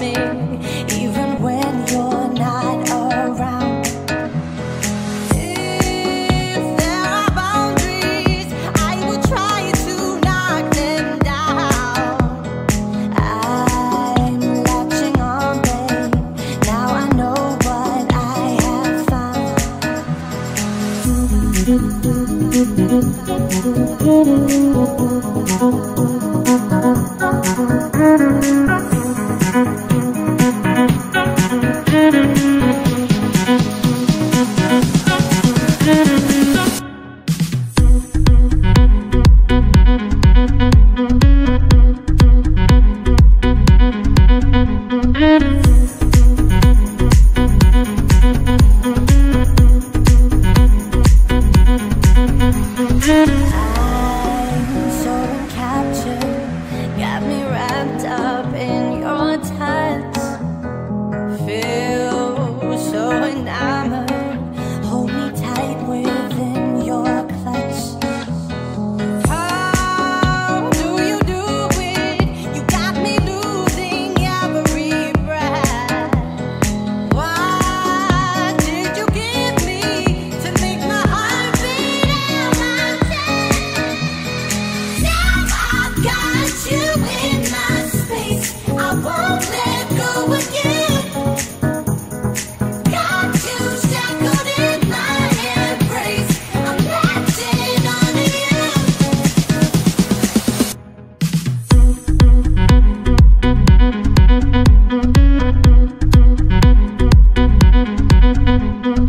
me, even. Mm-hmm.